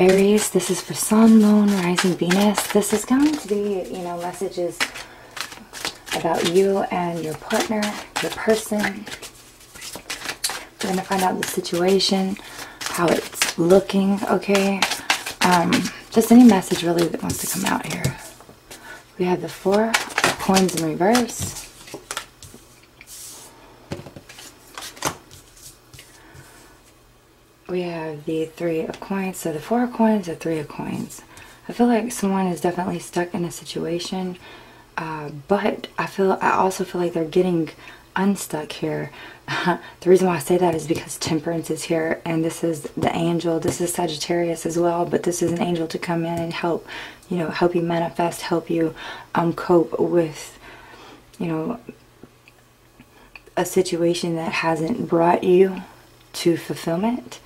Aries, this is for Sun, Moon, Rising Venus. This is going to be, you know, messages about you and your partner, your person. We're going to find out the situation, how it's looking, okay? Um, just any message really that wants to come out here. We have the Four of Coins in reverse. We have the three of coins so the four of coins the three of coins. I feel like someone is definitely stuck in a situation uh, but i feel i also feel like they're getting unstuck here. The reason why i say that is because temperance is here and this is the angel. This is sagittarius as well but this is an angel to come in and help you know help you manifest help you um cope with you know a situation that hasn't brought you to fulfillment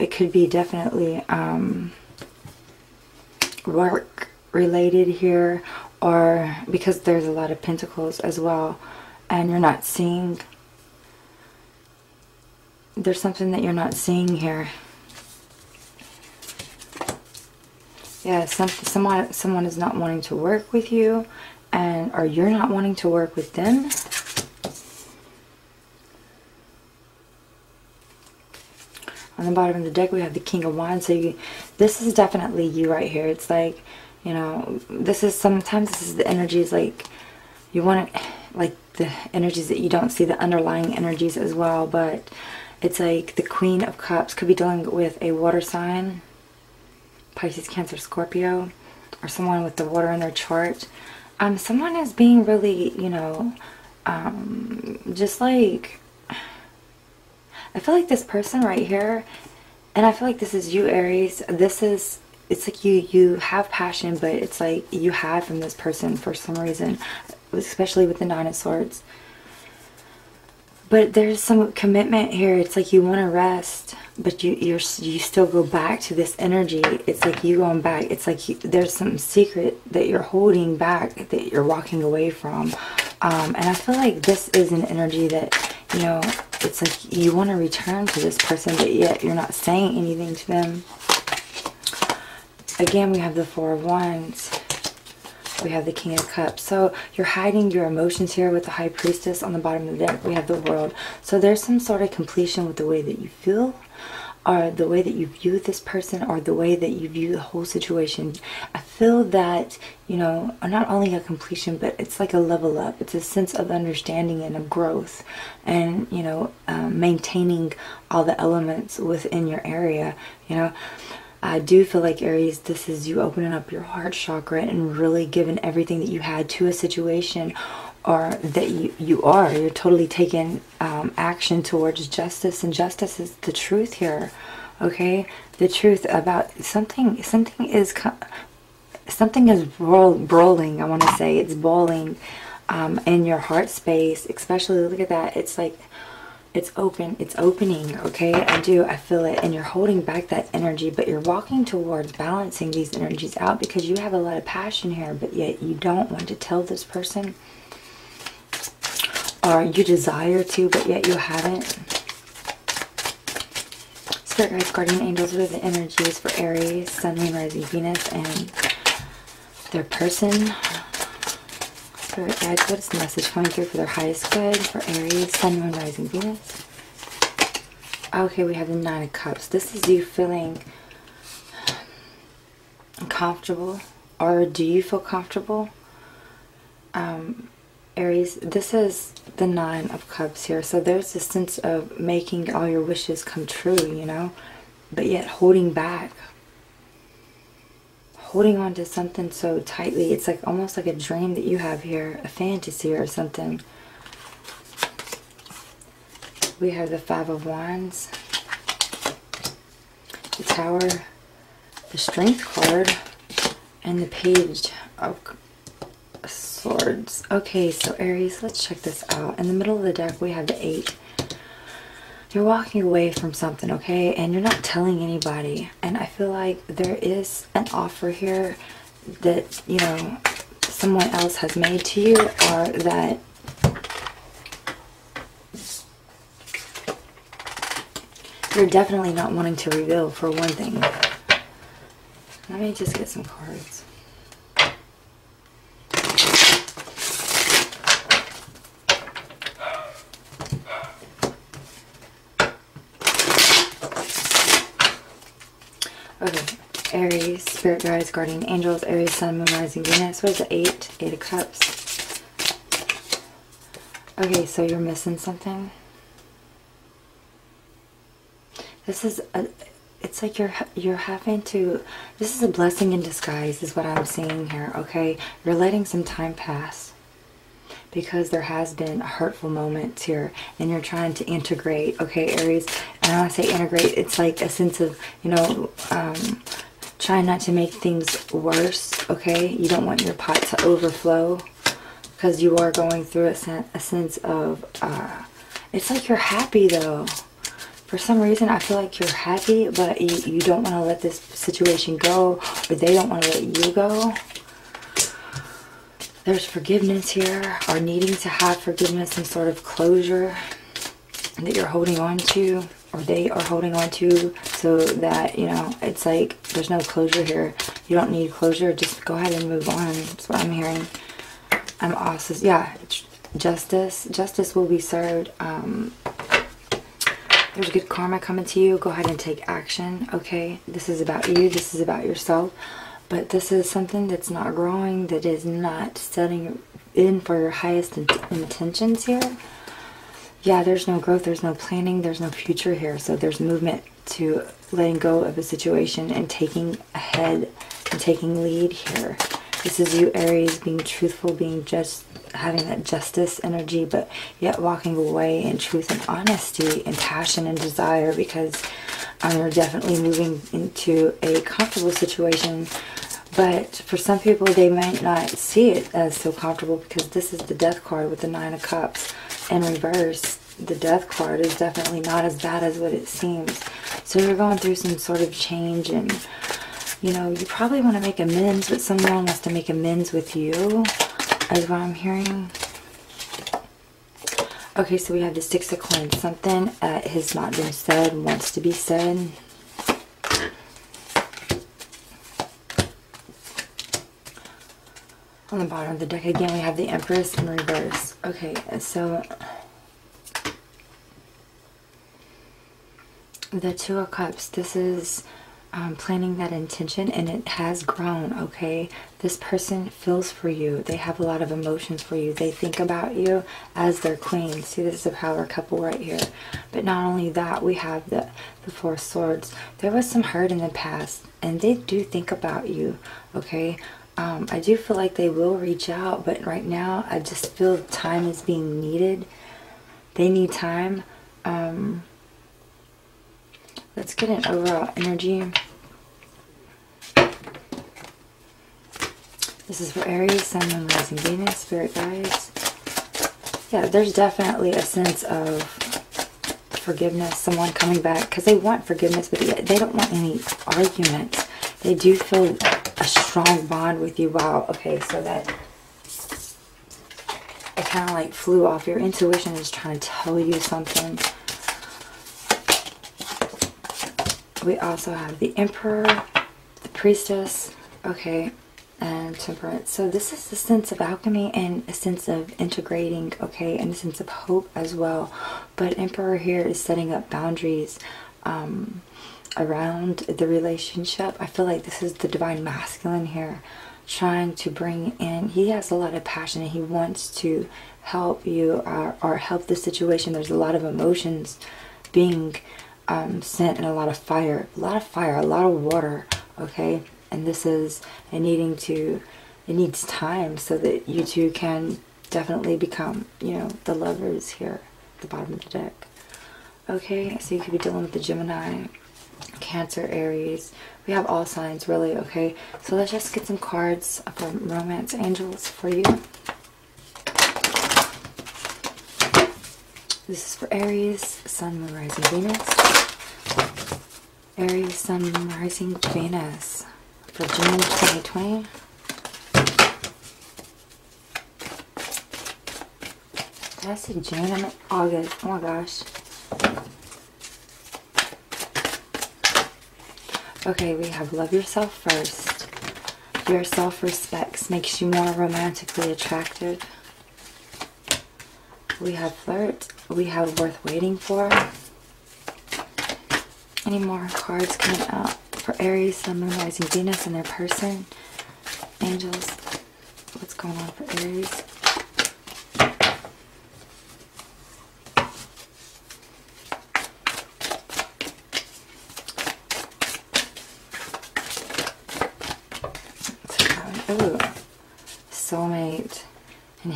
it could be definitely um, work related here or because there's a lot of pentacles as well and you're not seeing there's something that you're not seeing here. Yeah some, someone someone is not wanting to work with you and or you're not wanting to work with them on the bottom of the deck we have the king of wands. So you, this is definitely you right here. It's like you know this is sometimes this is the energies like you want it like the energies that you don't see the underlying energies as well. But it's like the queen of cups could be dealing with a water sign pisces cancer scorpio or someone with the water in their chart. Um someone is being really you know um just like I feel like this person right here, and I feel like this is you, Aries. This is, it's like you, you have passion, but it's like you have from this person for some reason, especially with the Nine of Swords. But there's some commitment here. It's like you want to rest, but you you're you still go back to this energy. It's like you going back. It's like you, there's some secret that you're holding back that you're walking away from. Um, and I feel like this is an energy that you know it's like you want to return to this person, but yet you're not saying anything to them. Again, we have the Four of Wands. We have the King of Cups. So you're hiding your emotions here with the High Priestess on the bottom of the deck. We have the World. So there's some sort of completion with the way that you feel or the way that you view this person or the way that you view the whole situation. I feel that, you know, not only a completion, but it's like a level up. It's a sense of understanding and of growth and, you know, um, maintaining all the elements within your area, you know. I do feel like Aries, this is you opening up your heart chakra and really giving everything that you had to a situation or that you, you are. You're totally taking um, action towards justice, and justice is the truth here. Okay, the truth about something. Something is something is brawling. I want to say it's bawling um, in your heart space. Especially look at that. It's like it's open. It's opening. Okay, I do. I feel it, and you're holding back that energy, but you're walking towards balancing these energies out because you have a lot of passion here, but yet you don't want to tell this person or you desire to, but yet you haven't. Spirit guides, guardian angels, are the energies for Aries, Sun, Moon, Rising, Venus, and their person? Spirit guides, what is the message coming through for their highest good for Aries, Sun, Moon, Rising, Venus? Okay, we have the Nine of Cups. This is you feeling comfortable, or do you feel comfortable? Um, Aries, this is the Nine of Cups here. So there's a sense of making all your wishes come true, you know, but yet holding back. Holding on to something so tightly. It's like almost like a dream that you have here, a fantasy or something. We have the Five of Wands, the Tower, the Strength card, and the Page of Swords. Okay, so Aries, let's check this out. In the middle of the deck, we have the Eight. You're walking away from something, okay? And you're not telling anybody. And I feel like there is an offer here that, you know, someone else has made to you or that you're definitely not wanting to reveal for one thing. Let me just get some cards. Okay, Aries, Spirit Guides, Guardian Angels, Aries, Sun, Moon, Rising, Venus. What is it? Eight? Eight of Cups. Okay, so you're missing something. This is a, it's like you're you're having to this is a blessing in disguise is what i'm seeing here okay you're letting some time pass because there has been hurtful moments here and you're trying to integrate okay aries? And when i say integrate it's like a sense of you know um trying not to make things worse okay? You don't want your pot to overflow because you are going through a, sen a sense of uh it's like you're happy though. For some reason I feel like you're happy but you, you don't want to let this situation go or they don't want to let you go there's forgiveness here or needing to have forgiveness some sort of closure that you're holding on to or they are holding on to so that you know it's like there's no closure here you don't need closure just go ahead and move on that's what I'm hearing I'm also yeah justice justice will be served um there's good karma coming to you. Go ahead and take action, okay? This is about you. This is about yourself. But this is something that's not growing, that is not setting in for your highest intentions here. Yeah, there's no growth, there's no planning, there's no future here. So there's movement to letting go of a situation and taking ahead and taking lead here. This is you, Aries, being truthful, being just having that justice energy, but yet walking away in truth and honesty and passion and desire because um, you're definitely moving into a comfortable situation. But for some people, they might not see it as so comfortable because this is the death card with the Nine of Cups in reverse. The death card is definitely not as bad as what it seems. So you're going through some sort of change and you know, you probably want to make amends, but someone wants to make amends with you is what I'm hearing. Okay, so we have the Six of Coins. Something uh, has not been said, wants to be said. The bottom of the deck again, we have the Empress in reverse. Okay, so the Two of Cups. This is um, planning that intention and it has grown okay? This person feels for you. They have a lot of emotions for you. They think about you as their queen. See this is a power couple right here. But not only that we have the the four swords. There was some hurt in the past and they do think about you okay um, I do feel like they will reach out but right now I just feel time is being needed they need time um, Let's get an overall energy. This is for Aries, Sun, Moon, Rising, Venus, Spirit Guides. Yeah, there's definitely a sense of forgiveness, someone coming back, because they want forgiveness, but they don't want any arguments. They do feel strong bond with you. Wow, okay, so that it kind of like flew off. Your intuition is trying to tell you something. we also have the Emperor, the Priestess, okay, and Temperance. So this is a sense of alchemy and a sense of integrating, okay, and a sense of hope as well. But Emperor here is setting up boundaries um, around the relationship. I feel like this is the Divine Masculine here trying to bring in, he has a lot of passion and he wants to help you or, or help the situation. There's a lot of emotions being um, sent and a lot of fire. A lot of fire, a lot of water, okay? And this is a needing to, it needs time so that you two can definitely become, you know, the lovers here at the bottom of the deck. Okay, so you could be dealing with the Gemini, Cancer, Aries. We have all signs, really, okay? So let's just get some cards from Romance Angels for you. This is for Aries, Sun, Moon, Rising, Venus. Aries, Sun, Rising, Venus for June 2020. Did I say June? I August. Oh my gosh. Okay, we have love yourself first. Your self-respect makes you more romantically attractive. We have flirt. We have worth waiting for. Any more cards coming out for Aries, Sun, Moon, Rising, Venus, and their person? Angels, what's going on for Aries?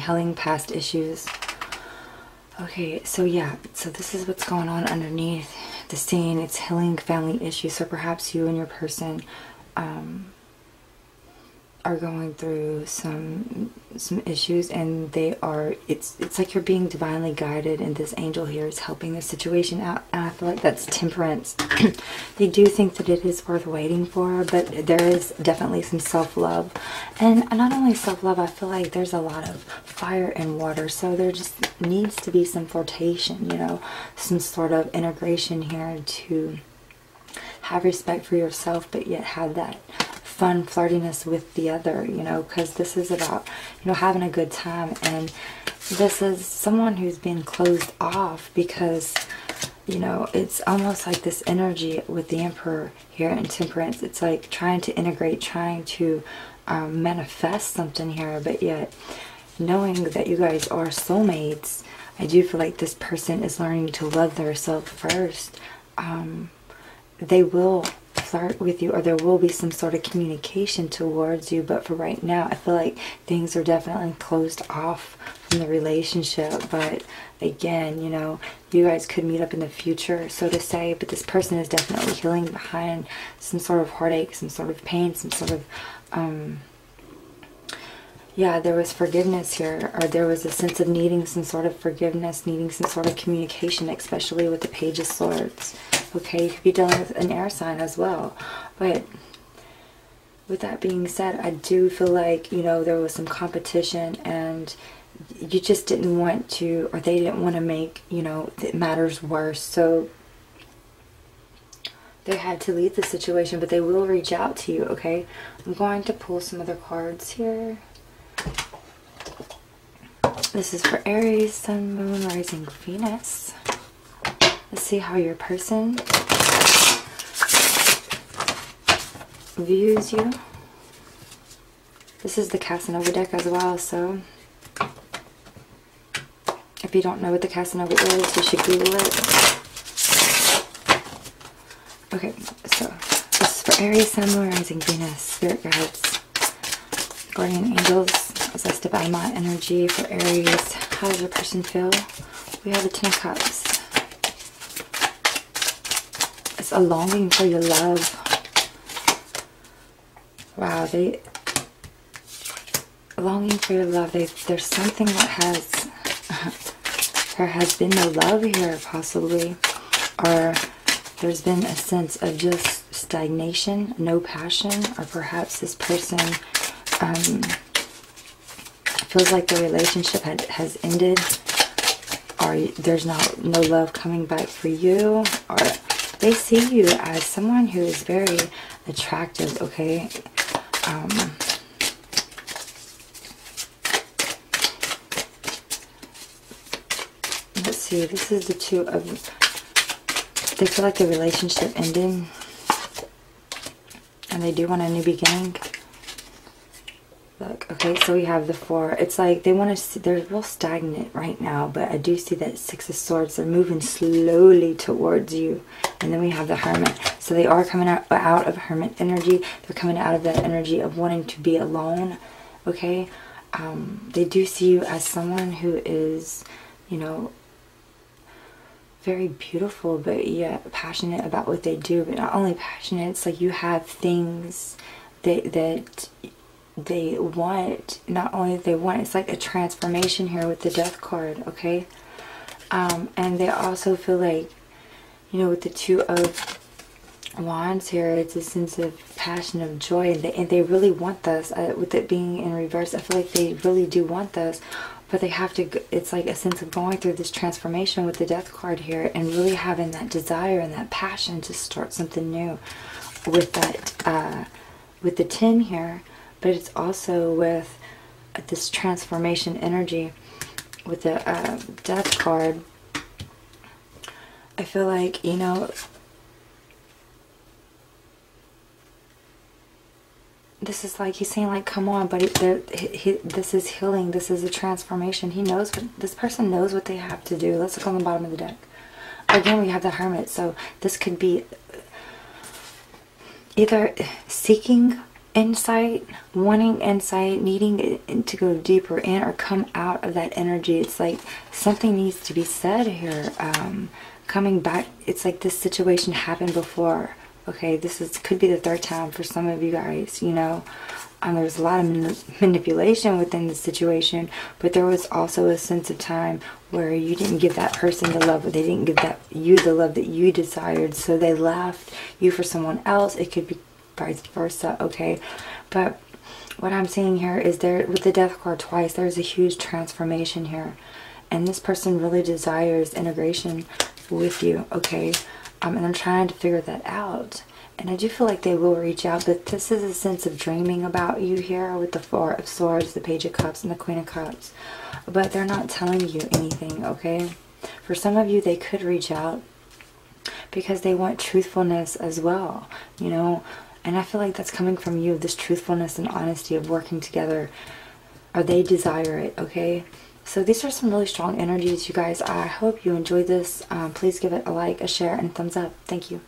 Healing past issues. Okay, so yeah, so this is what's going on underneath the scene. It's healing family issues. So perhaps you and your person um, are going through some some issues and they are it's it's like you're being divinely guided and this angel here is helping the situation out. And I feel like that's temperance. They do think that it is worth waiting for but there is definitely some self-love. And not only self-love I feel like there's a lot of fire and water. So there just needs to be some flirtation you know some sort of integration here to have respect for yourself but yet have that fun flirtiness with the other, you know, because this is about, you know, having a good time. And this is someone who's been closed off because, you know, it's almost like this energy with the Emperor here in Temperance. It's like trying to integrate, trying to um, manifest something here, but yet knowing that you guys are soulmates, I do feel like this person is learning to love themselves first. Um, they will flirt with you or there will be some sort of communication towards you but for right now I feel like things are definitely closed off from the relationship but again you know you guys could meet up in the future so to say but this person is definitely healing behind some sort of heartache some sort of pain some sort of um yeah, there was forgiveness here, or there was a sense of needing some sort of forgiveness, needing some sort of communication, especially with the Page of Swords. Okay, you could be dealing with an air sign as well. But with that being said, I do feel like, you know, there was some competition and you just didn't want to, or they didn't want to make, you know, matters worse. So they had to leave the situation, but they will reach out to you, okay? I'm going to pull some other cards here. This is for Aries, Sun, Moon, Rising, Venus. See how your person views you. This is the Casanova deck as well, so if you don't know what the Casanova is, you should Google it. Okay, so this is for Aries, Sun, Moon, Rising, Venus, Spirit Guides, Guardian Angels, out of my energy for Aries. How does your person feel? We have the Ten of Cups. It's a longing for your love. Wow, they longing for your love. They, there's something that has there has been no love here, possibly, or there's been a sense of just stagnation, no passion, or perhaps this person um, feels like the relationship had, has ended or there's not no love coming back for you or they see you as someone who is very attractive okay? Um, let's see this is the two of they feel like the relationship ended and they do want a new beginning Look, okay, so we have the four. It's like they want to see, they're real stagnant right now, but I do see that Six of Swords, they're moving slowly towards you. And then we have the Hermit. So they are coming out, out of Hermit energy. They're coming out of that energy of wanting to be alone, okay? Um, they do see you as someone who is, you know, very beautiful, but yet passionate about what they do. But not only passionate, it's like you have things that, that they want not only they want it's like a transformation here with the death card okay? Um, and they also feel like you know with the two of wands here it's a sense of passion of joy and they, and they really want this uh, with it being in reverse i feel like they really do want this but they have to it's like a sense of going through this transformation with the death card here and really having that desire and that passion to start something new with that, uh, with the 10 here, but it's also with this transformation energy with the uh, death card. I feel like, you know, this is like he's saying like come on but he, he, this is healing this is a transformation he knows what this person knows what they have to do let's look on the bottom of the deck again we have the hermit so this could be either seeking insight wanting insight needing to go deeper in or come out of that energy. It's like something needs to be said here um, coming back. It's like this situation happened before. Okay this is could be the third time for some of you guys you know. Um, there was a lot of man manipulation within the situation but there was also a sense of time where you didn't give that person the love or they didn't give that you the love that you desired. So they left you for someone else. It could be vice versa okay but what i'm seeing here is there with the death card twice there's a huge transformation here and this person really desires integration with you okay um, and I'm trying to figure that out. And I do feel like they will reach out, but this is a sense of dreaming about you here with the Four of Swords, the Page of Cups, and the Queen of Cups. But they're not telling you anything, okay? For some of you, they could reach out because they want truthfulness as well, you know? And I feel like that's coming from you, this truthfulness and honesty of working together. Or they desire it, okay? So these are some really strong energies, you guys. I hope you enjoyed this. Um, please give it a like, a share, and a thumbs up. Thank you.